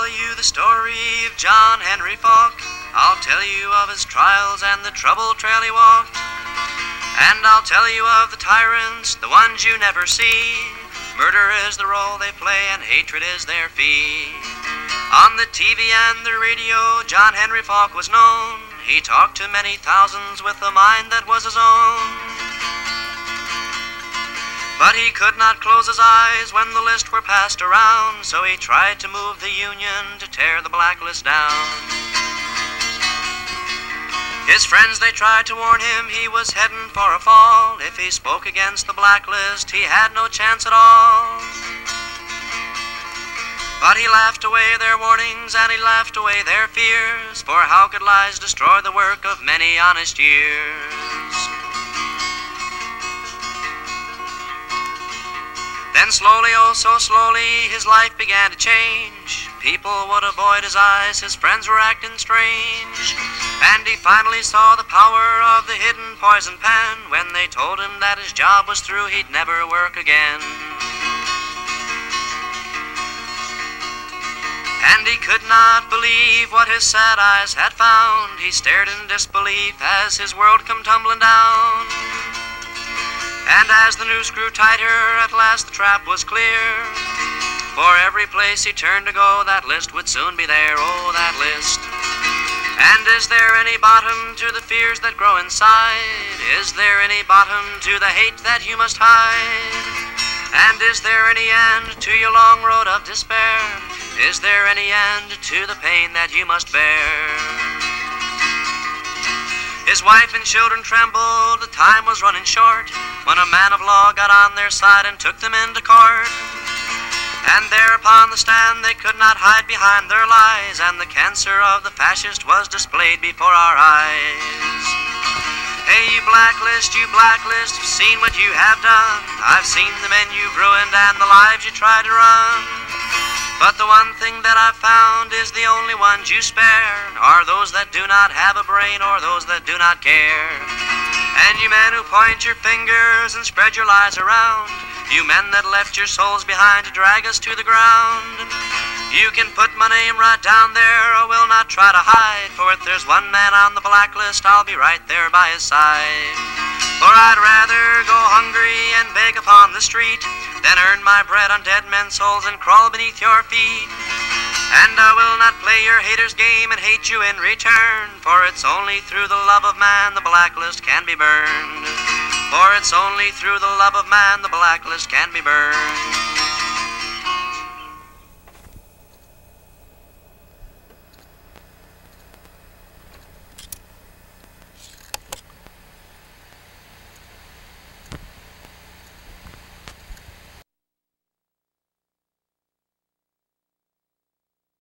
tell you the story of John Henry Faulk. I'll tell you of his trials and the trouble trail he walked. And I'll tell you of the tyrants, the ones you never see. Murder is the role they play, and hatred is their fee. On the TV and the radio, John Henry Faulk was known. He talked to many thousands with a mind that was his own. But he could not close his eyes when the list were passed around, so he tried to move the Union to tear the blacklist down. His friends, they tried to warn him he was heading for a fall. If he spoke against the blacklist, he had no chance at all. But he laughed away their warnings and he laughed away their fears, for how could lies destroy the work of many honest years? Then slowly, oh so slowly, his life began to change. People would avoid his eyes, his friends were acting strange. And he finally saw the power of the hidden poison pen when they told him that his job was through, he'd never work again. And he could not believe what his sad eyes had found. He stared in disbelief as his world come tumbling down. And as the noose grew tighter, at last the trap was clear. For every place he turned to go, that list would soon be there, oh, that list. And is there any bottom to the fears that grow inside? Is there any bottom to the hate that you must hide? And is there any end to your long road of despair? Is there any end to the pain that you must bear? His wife and children trembled, the time was running short, when a man of law got on their side and took them into court. And there upon the stand they could not hide behind their lies, and the cancer of the fascist was displayed before our eyes. Hey, you blacklist, you blacklist, I've seen what you have done. I've seen the men you've ruined and the lives you tried to run. But the one thing that I've found is the only ones you spare are those that do not have a brain or those that do not care. And you men who point your fingers and spread your lies around, you men that left your souls behind to drag us to the ground. You can put my name right down there, I will not try to hide, for if there's one man on the blacklist, I'll be right there by his side. For I'd rather go hungry and beg upon the street than earn my bread on dead men's souls and crawl beneath your feet. And I will not play your haters' game and hate you in return, for it's only through the love of man the blacklist can be burned. For it's only through the love of man the blacklist can be burned.